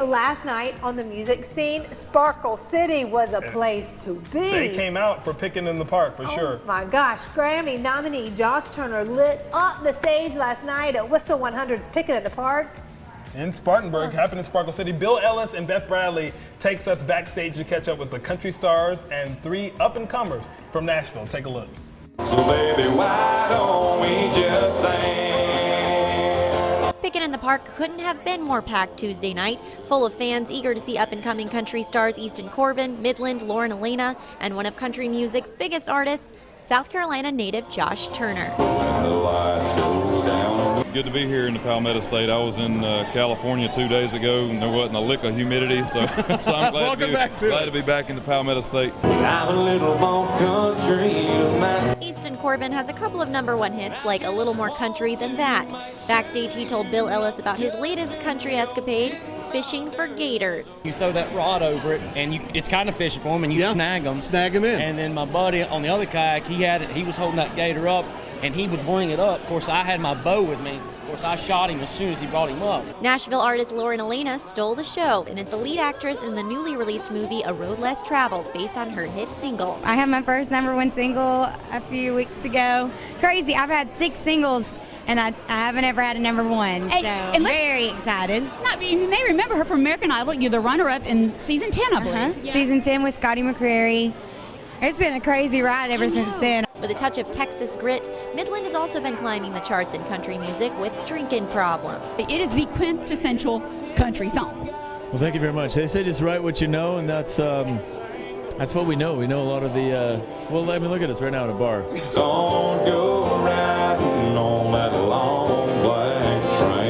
Last night on the music scene, Sparkle City was a place to be. They came out for picking in the park for oh sure. my gosh, Grammy nominee Josh Turner lit up the stage last night at Whistle 100's Picking in the Park. In Spartanburg, happened in Sparkle City, Bill Ellis and Beth Bradley takes us backstage to catch up with the country stars and three up-and-comers from Nashville. Take a look. So baby, why don't we just Pickin' in the Park couldn't have been more packed Tuesday night, full of fans eager to see up-and-coming country stars Easton Corbin, Midland, Lauren Alaina, and one of country music's biggest artists, South Carolina native Josh Turner. Good to be here in the Palmetto State. I was in uh, California two days ago, and there wasn't a lick of humidity, so, so I'm glad, to be, back to glad to be back in the Palmetto State. Easton Corbin has a couple of number one hits, like A Little More Country Than That. Backstage, he told Bill Ellis about his latest country escapade, fishing for gators. You throw that rod over it, and you, it's kind of fishing for them, and you Yeah, snag them. snag 'em in. And then my buddy on the other kayak, he had it. He was holding that gator up, and he would bring it up. Of course, I had my bow with me. Of course, I shot him as soon as he brought him up. Nashville artist Lauren Alaina stole the show and is the lead actress in the newly released movie A Road Less Traveled, based on her hit single. I had my first number one single a few weeks ago. Crazy. I've had six singles and I, I haven't ever had a number one. And- so and let's- very excited. Not, you may remember her from American Idol. You're the runner-up in season 10, I believe. Uh-huh. Season 10 with Scotty McCreery. It's been a crazy ride ever since then. With a touch of Texas grit, Midland has also been climbing the charts in country music with Drinkin' Problem. It is the quintessential country song. Well, thank you very much. They say just write what you know, and that's um, that's what we know. We know a lot of the. Uh, well, I mean, look at us right now at a bar. Don't go riding on that long black train.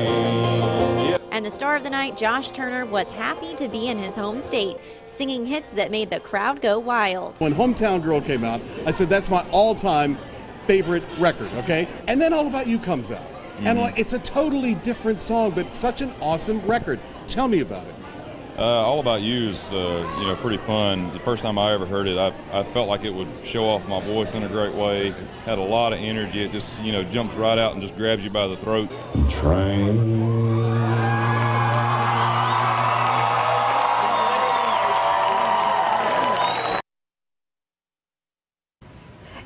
Yeah. And the star of the night, Josh Turner, was happy to be in his home state, singing hits that made the crowd go wild. When Hometown Girl came out, I said that's my all-time favorite record. Okay, and then All About You comes out, and like, it's a totally different song, but such an awesome record. Tell me about it. Uh, All About You is, uh, you know, pretty fun. The first time I ever heard it, I, I felt like it would show off my voice in a great way. Had a lot of energy. It just, you know, jumps right out and just grabs you by the throat. Train.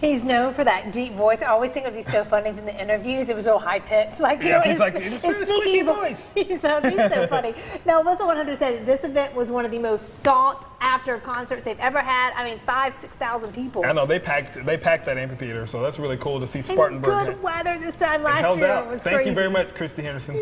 He's known for that deep voice. I always think it would be so funny from the interviews. It was real high pitched, like you Yeah, know, he's his, like, it's his squeaky voice. He's, so- funny. Now, Whistle 100 said this event was one of the most sought after concerts they've ever had. I mean, five, six thousand people. I know they packed they packed that amphitheater, so that's really cool to see And Spartanburg. good weather this time last year. out. Thank you very much, Christy Henderson.